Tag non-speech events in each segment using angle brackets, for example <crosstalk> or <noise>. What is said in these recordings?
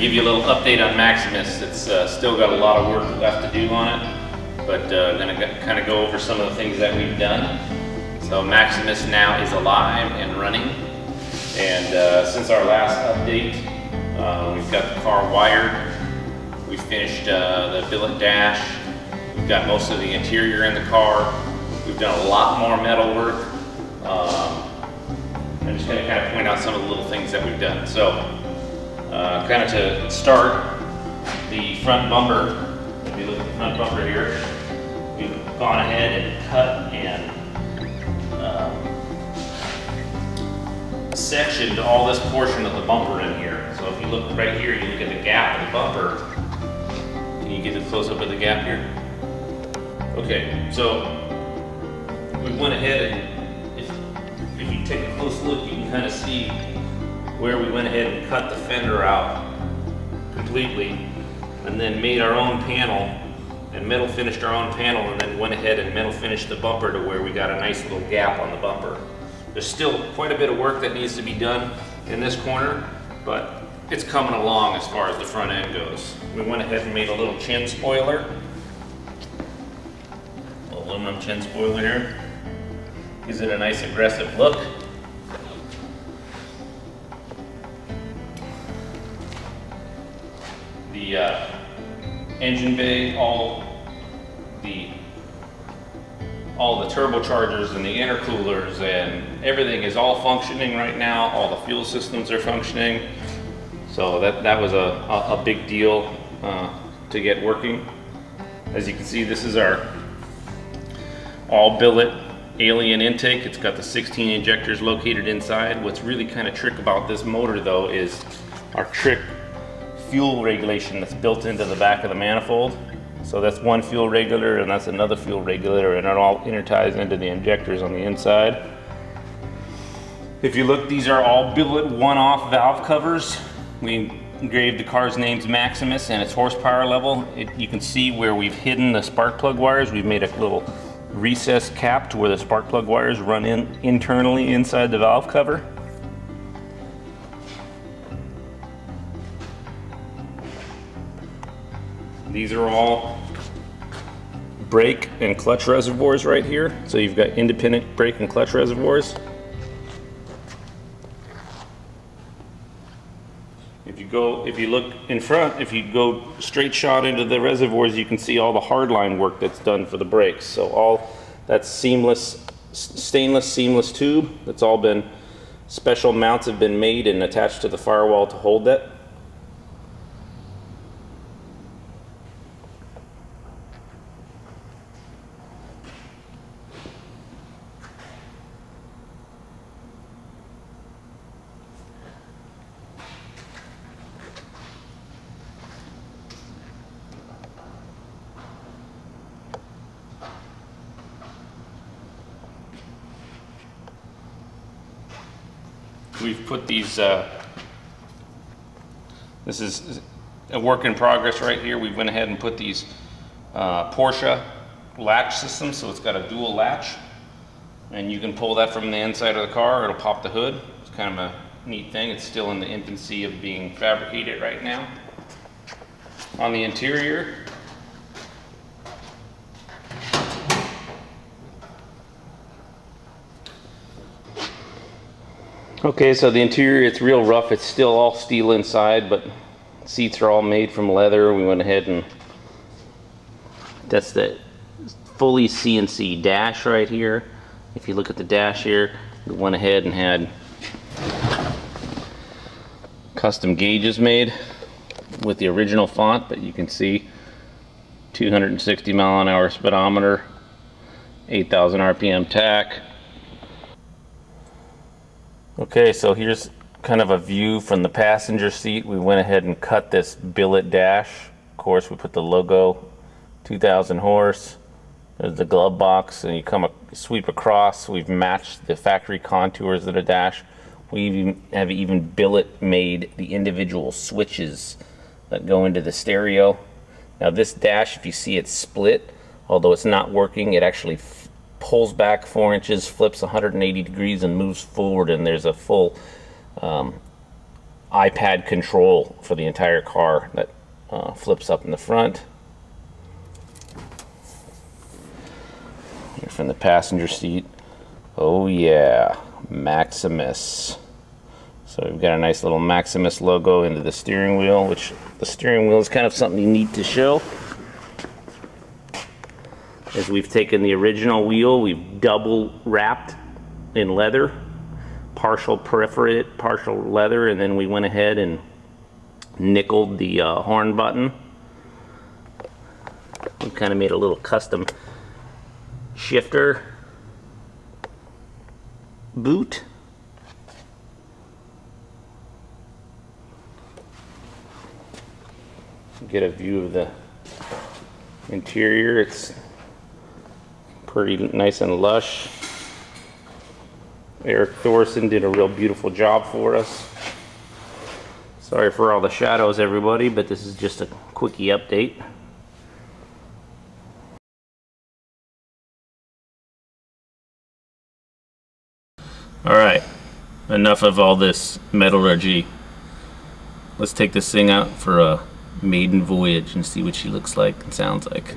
Give you a little update on Maximus. It's uh, still got a lot of work left to do on it, but uh, going to kind of go over some of the things that we've done. So Maximus now is alive and running, and uh, since our last update, uh, we've got the car wired. We finished uh, the billet dash. We've got most of the interior in the car. We've done a lot more metal work. Um, I'm just going to kind of point out some of the little things that we've done. So, uh, kind of to start, the front bumper, if you look at the front bumper here, we've gone ahead and cut and um, sectioned all this portion of the bumper in here. So if you look right here, you look at the gap of the bumper. Can you get a close up of the gap here? Okay, so we went ahead and if you take a close look, you can kind of see where we went ahead and cut the fender out completely and then made our own panel and metal finished our own panel and then went ahead and metal finished the bumper to where we got a nice little gap on the bumper. There's still quite a bit of work that needs to be done in this corner, but it's coming along as far as the front end goes. We went ahead and made a little chin spoiler. Aluminum chin spoiler here. Gives it a nice aggressive look. Engine bay, all the all the turbochargers and the intercoolers and everything is all functioning right now. All the fuel systems are functioning. So that, that was a, a, a big deal uh, to get working. As you can see, this is our all billet alien intake. It's got the 16 injectors located inside. What's really kind of trick about this motor though is our trick fuel regulation that's built into the back of the manifold. So that's one fuel regulator and that's another fuel regulator and it all interties into the injectors on the inside. If you look, these are all billet one-off valve covers. We engraved the car's name's Maximus and its horsepower level. It, you can see where we've hidden the spark plug wires. We've made a little recessed cap to where the spark plug wires run in internally inside the valve cover. These are all brake and clutch reservoirs right here. So you've got independent brake and clutch reservoirs. If you go, if you look in front, if you go straight shot into the reservoirs, you can see all the hardline work that's done for the brakes. So all that's seamless, stainless seamless tube. That's all been, special mounts have been made and attached to the firewall to hold that. we've put uh, this is a work in progress right here. We went ahead and put these uh, Porsche latch systems, so it's got a dual latch. And you can pull that from the inside of the car, it'll pop the hood. It's kind of a neat thing. It's still in the infancy of being fabricated right now. On the interior, Okay, so the interior, it's real rough. It's still all steel inside, but seats are all made from leather. We went ahead and that's the fully CNC dash right here. If you look at the dash here, we went ahead and had custom gauges made with the original font, but you can see 260 mile an hour speedometer, 8,000 RPM tach, Okay, so here's kind of a view from the passenger seat. We went ahead and cut this billet dash. Of course, we put the logo 2000 horse. There's the glove box, and you come sweep across. We've matched the factory contours of the dash. We even have even billet made the individual switches that go into the stereo. Now this dash, if you see it split, although it's not working, it actually pulls back four inches, flips 180 degrees, and moves forward. And there's a full um, iPad control for the entire car that uh, flips up in the front. Here from the passenger seat. Oh yeah, Maximus. So we've got a nice little Maximus logo into the steering wheel, which the steering wheel is kind of something neat to show. As we've taken the original wheel, we've double wrapped in leather, partial perforated, partial leather, and then we went ahead and nickeled the uh, horn button. We kind of made a little custom shifter boot. Get a view of the interior. It's pretty nice and lush. Eric Thorson did a real beautiful job for us. Sorry for all the shadows, everybody, but this is just a quickie update. All right, enough of all this metallurgy. Let's take this thing out for a maiden voyage and see what she looks like and sounds like.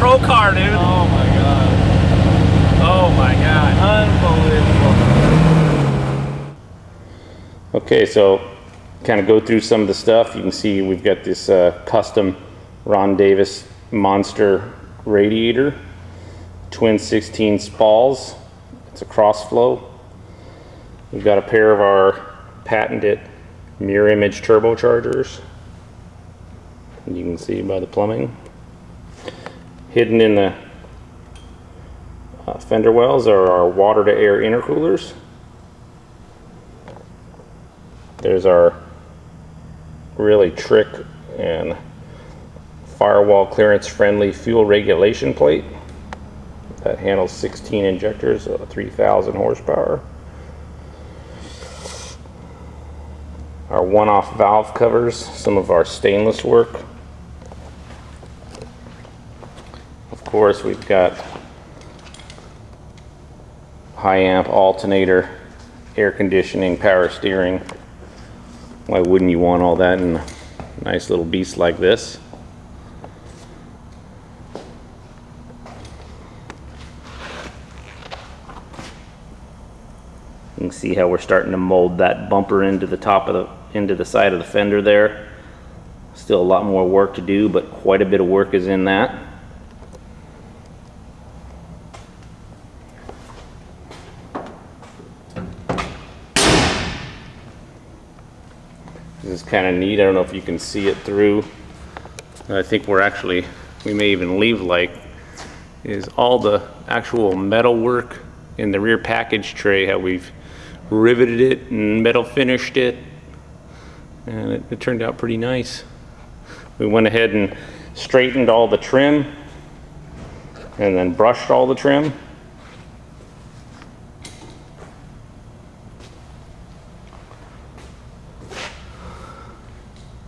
Pro car, dude. Oh my god. Oh my god. Unbelievable. Okay, so kind of go through some of the stuff. You can see we've got this uh, custom Ron Davis Monster radiator, twin 16 SPALs. It's a cross flow. We've got a pair of our patented mirror image turbochargers. You can see by the plumbing. Hidden in the uh, fender wells are our water to air intercoolers. There's our really trick and firewall clearance friendly fuel regulation plate that handles 16 injectors, uh, 3000 horsepower. Our one-off valve covers, some of our stainless work. Of course, we've got high amp alternator, air conditioning, power steering. Why wouldn't you want all that in a nice little beast like this? You can see how we're starting to mold that bumper into the top of the, into the side of the fender there. Still a lot more work to do, but quite a bit of work is in that. This is kind of neat. I don't know if you can see it through. I think we're actually, we may even leave like, is all the actual metal work in the rear package tray, how we've riveted it and metal finished it. And it, it turned out pretty nice. We went ahead and straightened all the trim and then brushed all the trim.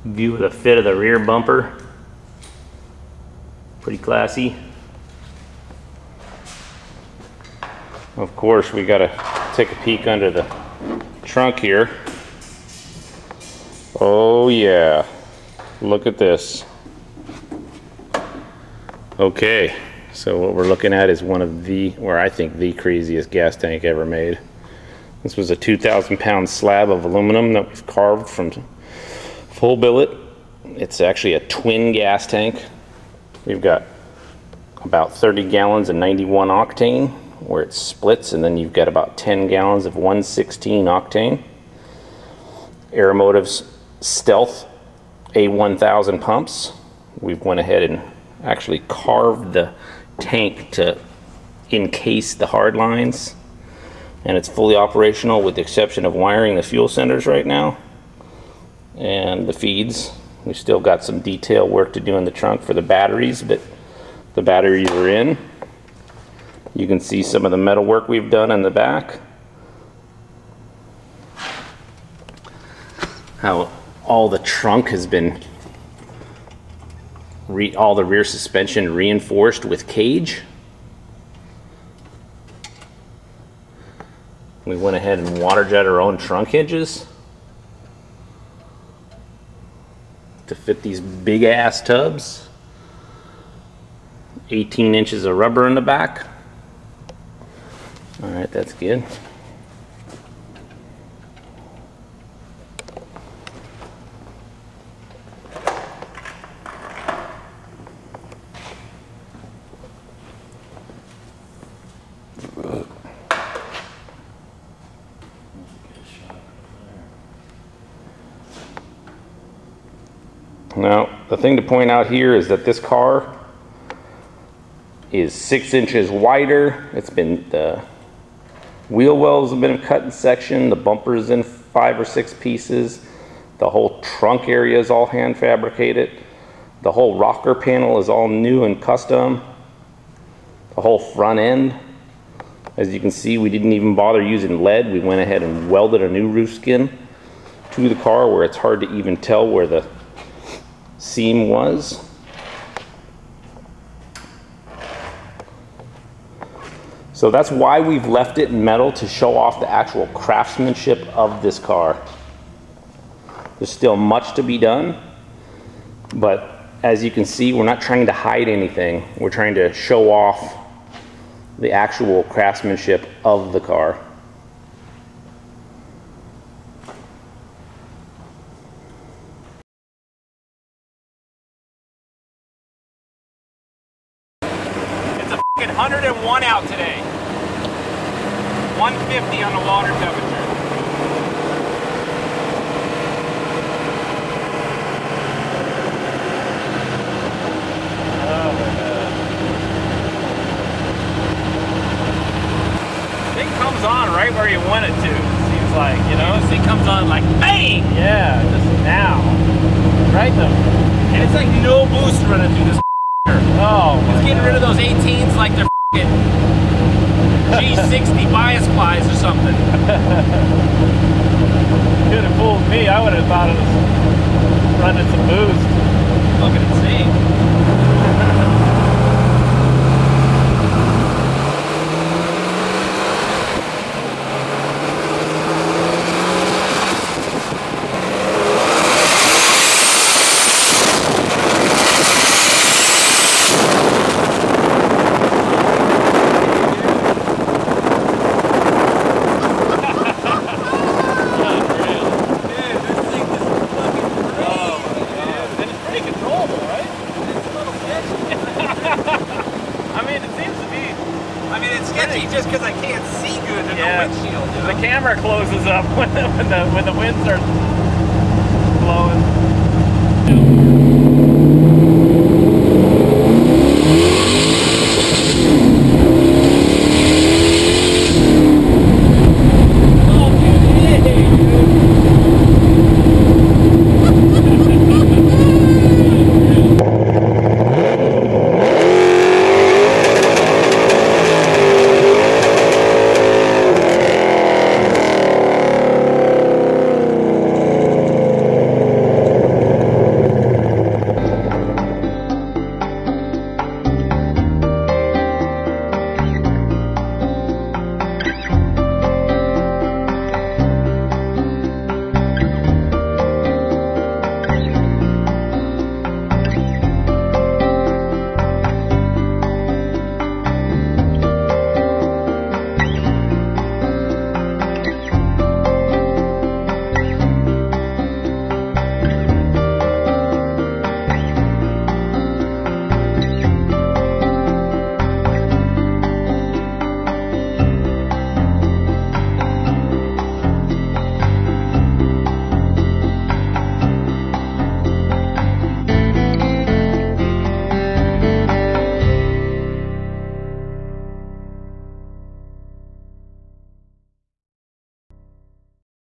View of the fit of the rear bumper. Pretty classy. Of course, we gotta take a peek under the trunk here. Oh yeah, look at this. Okay, so what we're looking at is one of the, or I think the craziest gas tank ever made. This was a 2,000 pound slab of aluminum that we've carved from full billet. It's actually a twin gas tank. We've got about 30 gallons of 91 octane where it splits and then you've got about 10 gallons of 116 octane. Aeromotive's Stealth A1000 pumps. We've went ahead and actually carved the tank to encase the hard lines and it's fully operational with the exception of wiring the fuel centers right now and the feeds. We've still got some detail work to do in the trunk for the batteries, but the batteries are in. You can see some of the metal work we've done in the back. How all the trunk has been, re, all the rear suspension reinforced with cage. We went ahead and water jet our own trunk hinges fit these big ass tubs. 18 inches of rubber in the back. All right, that's good. Now, the thing to point out here is that this car is six inches wider. It's been, the wheel wells have been cut in section, the bumper's in five or six pieces. The whole trunk area is all hand fabricated. The whole rocker panel is all new and custom. The whole front end, as you can see, we didn't even bother using lead. We went ahead and welded a new roof skin to the car where it's hard to even tell where the seam was. So that's why we've left it in metal to show off the actual craftsmanship of this car. There's still much to be done, but as you can see, we're not trying to hide anything. We're trying to show off the actual craftsmanship of the car. It's a fucking 101 out today. 150 on the water temperature. Thing comes on right where you want it to. Seems like you know. Thing comes on like bang. Yeah, just now. Right though. And it's like no boost running through this. <laughs> Oh, It's getting rid of those 18s like they're f***ing G60 bias plies or something. <laughs> could have fooled me. I would have thought it was running some boost. Fucking insane. And it's pretty controllable, right? I mean, it seems to be. I mean, just because I can't see good in Yeah. the windshield. you The camera closes up when <laughs> the, when the when the wind starts blowing.